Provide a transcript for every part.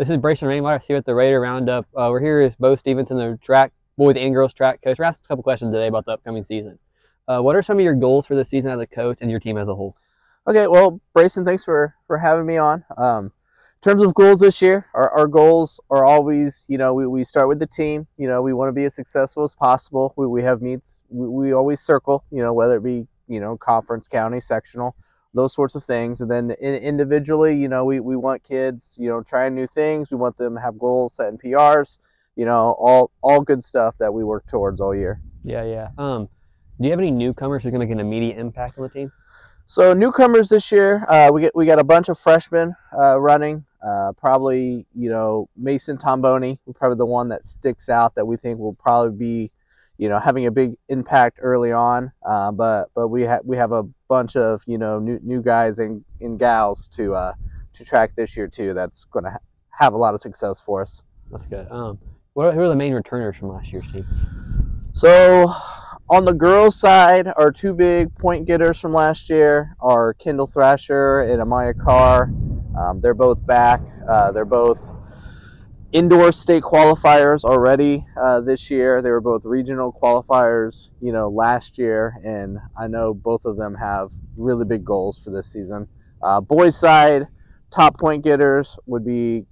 This is Braisen Rainwater here at the Raider Roundup. Uh, we're here as Bo Stevenson, the track boys and girls track coach. We're asking a couple questions today about the upcoming season. Uh, what are some of your goals for the season as a coach and your team as a whole? Okay, well, Braisen, thanks for for having me on. Um, in terms of goals this year, our, our goals are always, you know, we, we start with the team. You know, we want to be as successful as possible. We, we have meets, we, we always circle, you know, whether it be, you know, conference, county, sectional those sorts of things. And then individually, you know, we, we want kids, you know, trying new things. We want them to have goals, setting PRs, you know, all all good stuff that we work towards all year. Yeah, yeah. Um, do you have any newcomers who can make an immediate impact on the team? So newcomers this year, uh, we get we got a bunch of freshmen uh, running. Uh, probably you know Mason Tomboni, probably the one that sticks out that we think will probably be you know having a big impact early on. Uh, but but we have we have a bunch of you know new new guys and, and gals to uh, to track this year too. That's going to ha- have a lot of success for us. That's good. Um, what who are the main returners from last year's team? So on the girls' side, our two big point getters from last year are Kendall Thrasher and Amaya Carr. Um, they're both back. Uh, they're both indoor state qualifiers already uh, this year. They were both regional qualifiers, you know, last year, and I know both of them have really big goals for this season. Uh, boys side, top point getters would be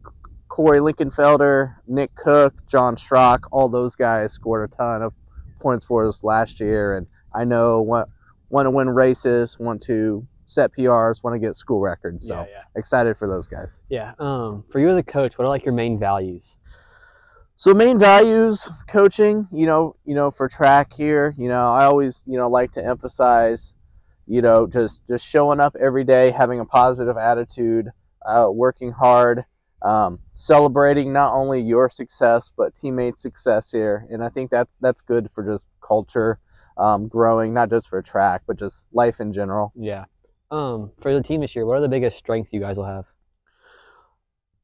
Corey Lincolnfelder, Nick Cook, John Strock. All those guys scored a ton of points for us last year, and I know want want to win races, want to set PRs, want to get school records. So Yeah, yeah. excited for those guys. Yeah. Um, for you as a coach, what are like your main values? So main values, coaching, you know, you know, for track here, you know, I always, you know, like to emphasize, you know, just just showing up every day, having a positive attitude, uh, working hard, um, celebrating not only your success but teammates' success here, and I think that's that's good for just culture, um, growing, not just for track, but just life in general. Yeah. Um, for the team this year, what are the biggest strengths you guys will have?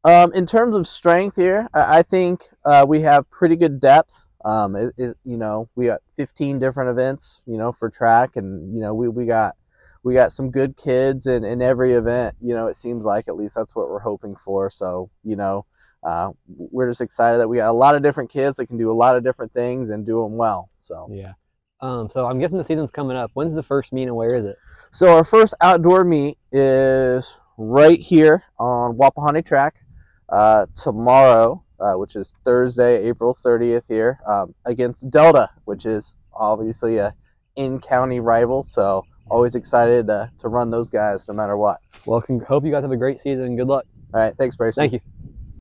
Um, in terms of strength here, I, I think uh, we have pretty good depth. Um, it, it, you know, we got 15 different events, you know, for track, and you know, we, we got we got some good kids in, in every event. You know, it seems like at least that's what we're hoping for. So, you know, uh, we're just excited that we got a lot of different kids that can do a lot of different things and do them well. So, Yeah. Um, so I'm guessing the season's coming up. When's the first meet and where is it? So our first outdoor meet is right here on Wapahani Track uh, tomorrow, uh, which is Thursday, April 30th here um, against Delta, which is obviously a in-county rival. So always excited to, to run those guys no matter what. Well, hope you guys have a great season. Good luck. All right, thanks, Bryce. Thank you.